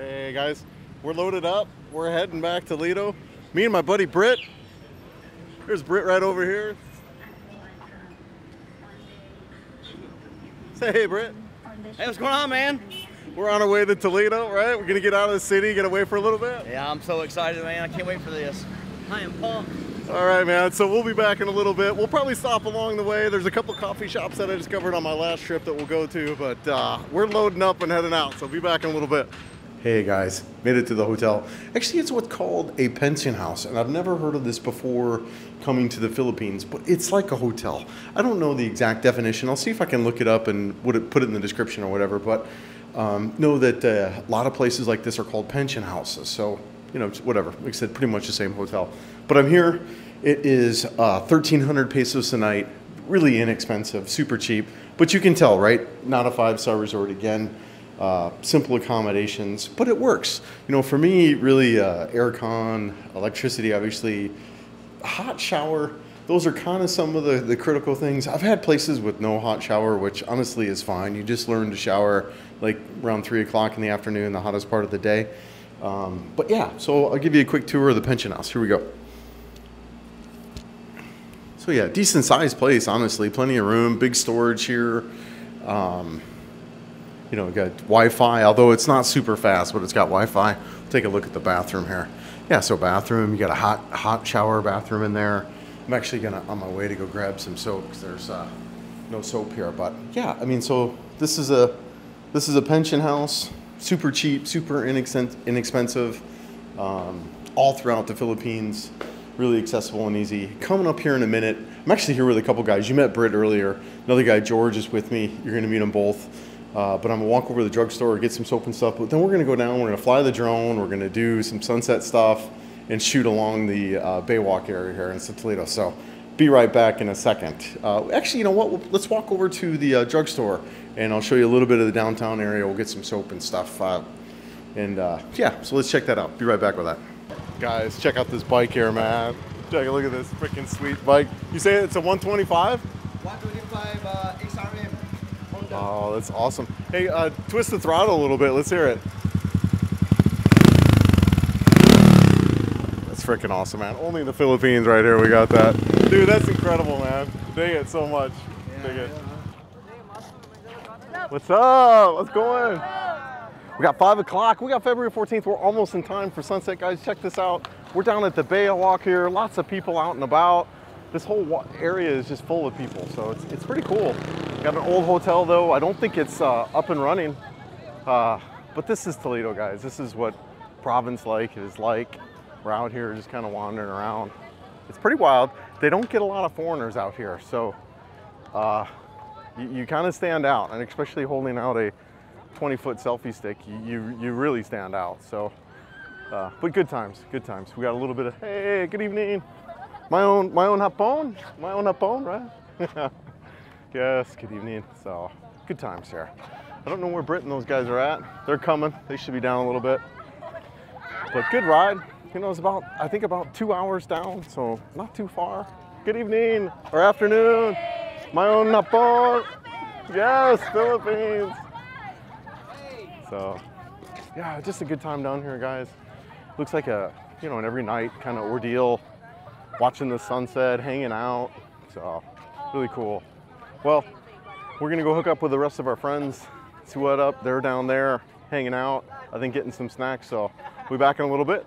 Hey guys, we're loaded up. We're heading back to Lido. Me and my buddy Britt. There's Britt right over here. Say hey, Britt. Hey, what's going on, man? We're on our way to Toledo, right? We're gonna get out of the city, get away for a little bit. Yeah, I'm so excited, man. I can't wait for this. Hi, I am pumped. All right, man. So we'll be back in a little bit. We'll probably stop along the way. There's a couple coffee shops that I discovered on my last trip that we'll go to, but uh, we're loading up and heading out. So be back in a little bit. Hey guys, made it to the hotel. Actually, it's what's called a pension house, and I've never heard of this before coming to the Philippines, but it's like a hotel. I don't know the exact definition. I'll see if I can look it up and put it, put it in the description or whatever, but um, know that uh, a lot of places like this are called pension houses. So, you know, whatever. Like I said, pretty much the same hotel. But I'm here. It is uh, 1,300 pesos a night, really inexpensive, super cheap. But you can tell, right? Not a five star resort again uh, simple accommodations, but it works. You know, for me, really, uh, aircon, electricity, obviously, hot shower. Those are kind of some of the, the critical things. I've had places with no hot shower, which honestly is fine. You just learn to shower like around three o'clock in the afternoon, the hottest part of the day. Um, but yeah, so I'll give you a quick tour of the pension house. Here we go. So yeah, decent sized place, honestly. Plenty of room, big storage here. Um, you know, got Wi-Fi, although it's not super fast, but it's got Wi-Fi. Take a look at the bathroom here. Yeah, so bathroom, you got a hot hot shower bathroom in there. I'm actually gonna on my way to go grab some soap because there's uh, no soap here. But yeah, I mean, so this is a this is a pension house, super cheap, super inexpensive, um, all throughout the Philippines, really accessible and easy. Coming up here in a minute, I'm actually here with a couple guys. You met Britt earlier. Another guy, George, is with me. You're gonna meet them both. Uh, but I'm gonna walk over to the drugstore, get some soap and stuff. But then we're gonna go down. We're gonna fly the drone. We're gonna do some sunset stuff and shoot along the uh, Baywalk area here in Toledo. So be right back in a second. Uh, actually, you know what? Let's walk over to the uh, drugstore and I'll show you a little bit of the downtown area. We'll get some soap and stuff. Uh, and uh, yeah, so let's check that out. Be right back with that. Guys, check out this bike here, man. Check a look at this freaking sweet bike. You say it's a 125? 125 uh, XRM. Oh, that's awesome. Hey, uh, twist the throttle a little bit. Let's hear it. That's freaking awesome, man. Only in the Philippines right here we got that. Dude, that's incredible, man. Dig it so much. Dig it. What's up? What's going? We got 5 o'clock. We got February 14th. We're almost in time for sunset, guys. Check this out. We're down at the Baywalk here. Lots of people out and about. This whole area is just full of people, so it's, it's pretty cool. Got an old hotel though. I don't think it's uh, up and running. Uh, but this is Toledo, guys. This is what province like is like. We're out here just kind of wandering around. It's pretty wild. They don't get a lot of foreigners out here, so uh, you, you kind of stand out, and especially holding out a 20 foot selfie stick, you, you, you really stand out. So, uh, but good times, good times. We got a little bit of, hey, good evening. My own, my own hapon, my own hapon, right? Yes, good evening. So, good times here. I don't know where Britt and those guys are at. They're coming. They should be down a little bit. But good ride. You know, it's about, I think about two hours down, so not too far. Good evening or afternoon. My own Napon. Yes, Philippines. So, yeah, just a good time down here, guys. Looks like a, you know, an every night kind of ordeal. Watching the sunset, hanging out. So, really cool. Well, we're gonna go hook up with the rest of our friends, see what up. They're down there hanging out, I think getting some snacks, so we'll be back in a little bit.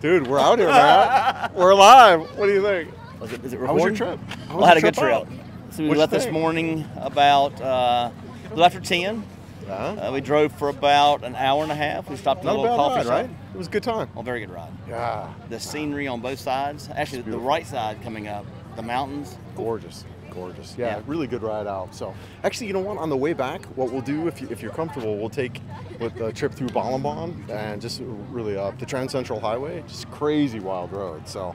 Dude, we're out here, man. we're alive. What do you think? Was it, is it How was your trip? Was Well, I had a good trip. So we What'd left this morning about uh, after 10. Uh-huh. Uh, we drove for about an hour and a half. We stopped at Not a little coffee ride, shop. right? It was a good time. Oh, very good ride. Yeah, The scenery on both sides. Actually, the right side coming up, the mountains. gorgeous, gorgeous. Yeah, Yeah. really good ride out. So, actually, you know what? On the way back, what we'll do if, you, if you're comfortable, we'll take with the trip through Balamban and just really up the Trans Central Highway. Just crazy wild road. So,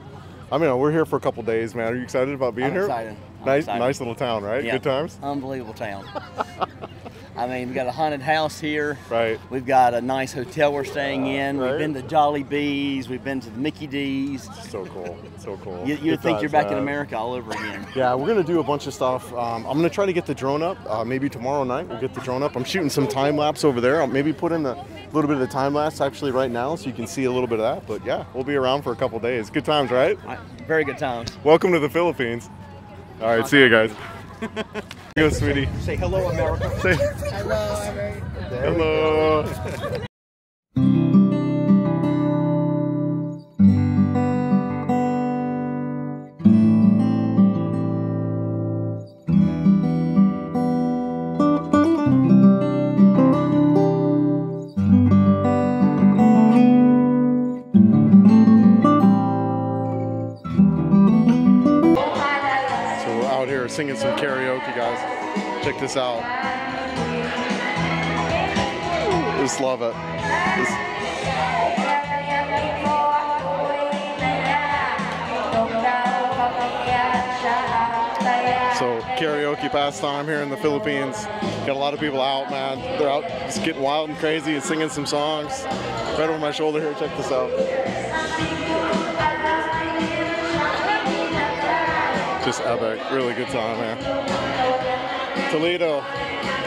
I mean, we're here for a couple days, man. Are you excited about being I'm here? excited. I'm Nice, excited. nice little town, right? Yeah. Good times. Unbelievable town. I mean, we've got a haunted house here. Right. We've got a nice hotel we're staying in. Right. We've been to Jollibees. We've been to the Mickey D's. So cool. So cool. You, you would think you're back in. America all over again. Yeah, we're gonna do a bunch of stuff. Um, I'm gonna try to get the drone up. Uh, maybe tomorrow night we'll get the drone up. I'm shooting some time lapse over there. I'll maybe put in a little bit of the time lapse actually right now, so you can see a little bit of that. But yeah, we'll be around for a couple days. Good times, right? Very good times. Welcome to the Philippines. All right, see you guys. Go, sweetie. Say hello, America. Say Hello, America. hello. This out. Just love it. This- so karaoke pastime here in the Philippines. Got a lot of people out, man. They're out just getting wild and crazy and singing some songs. Right over my shoulder here. Check this out. Just epic. Really good time, man. Toledo.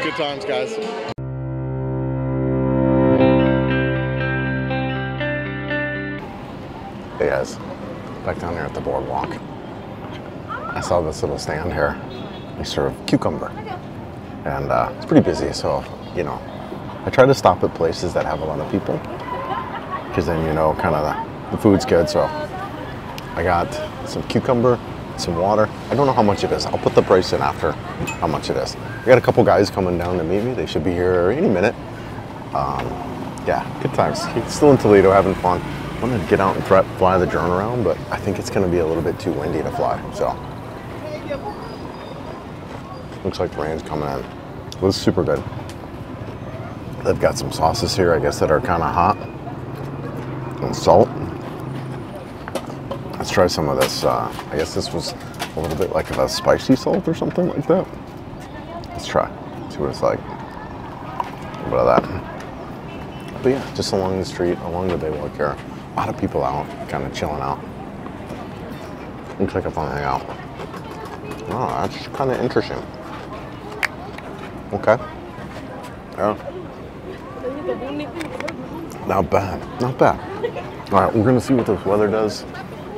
Good times, guys. Hey guys, back down here at the boardwalk. I saw this little stand here. They serve cucumber. And uh, it's pretty busy, so, you know, I try to stop at places that have a lot of people. Because then you know kind of the, the food's good. So I got some cucumber, some water. I don't know how much it is. I'll put the price in after how much it is. I got a couple guys coming down to meet me. They should be here any minute. Um, yeah, good times. Still in Toledo, having fun. I wanted to get out and fly the drone around, but I think it's going to be a little bit too windy to fly. So looks like the rain's coming in. It was super good. They've got some sauces here, I guess, that are kind of hot and salt. Let's try some of this. Uh, I guess this was a little bit like a spicy salt or something like that. Let's try. See what it's like. A bit of that. But yeah, just along the street, along the Baywalk here. A lot of people out, kind of chilling out. Looks like a fun hangout. Oh, that's kind of interesting. Okay. Yeah. Not bad. Not bad. All right, we're gonna see what this weather does.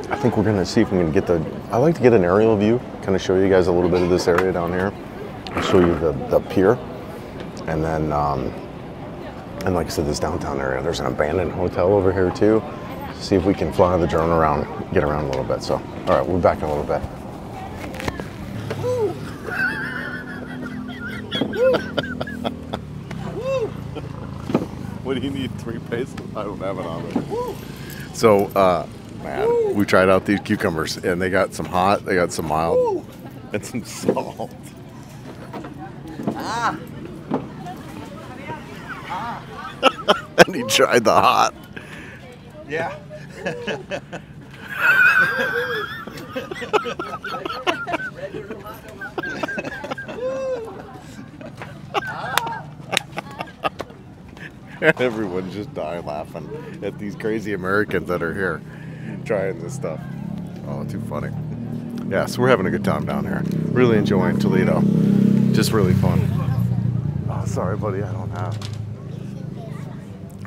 I think we're gonna see if we can get the. I like to get an aerial view, kind of show you guys a little bit of this area down here. I'll show you the the pier, and then um, and like I said, this downtown area. There's an abandoned hotel over here too. See if we can fly the drone around, get around a little bit. So, all right, we're back in a little bit. What do you need? Three pesos? I don't have it on me. So, uh, man, we tried out these cucumbers, and they got some hot, they got some mild, and some salt. Ah. and he tried the hot. Yeah. And everyone's just dying laughing at these crazy Americans that are here trying this stuff. Oh, too funny. Yeah, so we're having a good time down here. Really enjoying Toledo. Just really fun. Oh, sorry, buddy, I don't have.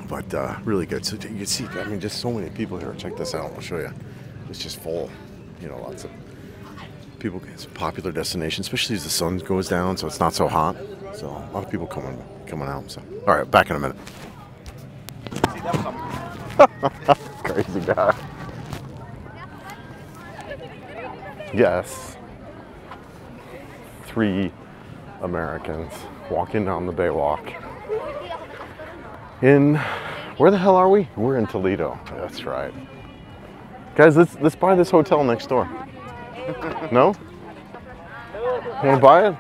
But uh, really good. So you can see, I mean, just so many people here. Check this out. I'll show you. It's just full. You know, lots of people. It's a popular destination, especially as the sun goes down, so it's not so hot. So a lot of people coming coming out. So all right, back in a minute. Crazy guy. Yes. Three Americans walking down the Baywalk. In where the hell are we? We're in Toledo. That's right. Guys, let's let's buy this hotel next door. No? Want to buy it?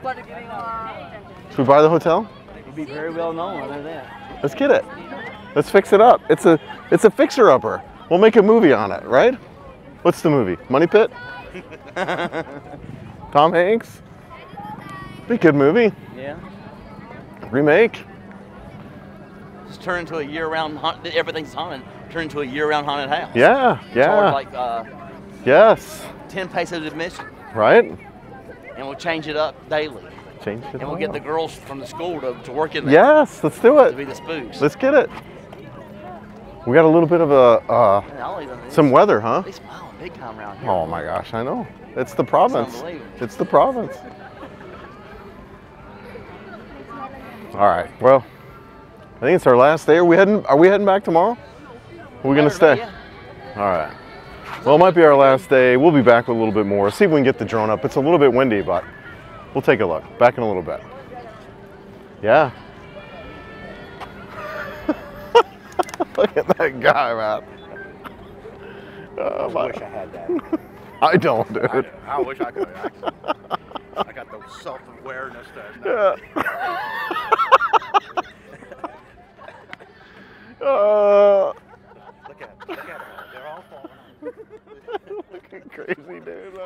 Should we buy the hotel? It'd be very well known than that. Let's get it. Let's fix it up. It's a it's a fixer upper. We'll make a movie on it, right? What's the movie? Money Pit? Tom Hanks? Be a good movie. Yeah. Remake? Just turn into a year-round haunted. Everything's haunted. Turn into a year-round haunted house. Yeah, yeah. like uh, yes. 10 pesos admission, Right? and we'll change it up daily. Change it. And we'll get the girls from the school to, to work in there Yes, let's do it. to be the spooks. Let's get it. We got a little bit of a uh, And I'll even, some weather, huh? Big time around here. Oh my gosh, I know. It's the province. unbelievable. It's the province. All right. Well, I think it's our last day. Are we heading? Are we heading back tomorrow? Are we gonna stay? Yeah. All right. Well, it might be our last day. We'll be back with a little bit more. See if we can get the drone up. It's a little bit windy, but we'll take a look. Back in a little bit. Yeah. look at that guy, man. Uh, I wish I had that. I don't, dude. I. I wish I could. I, I got the self-awareness that. Yeah. uh, look at, look at them. They're all falling. Looking crazy, dude.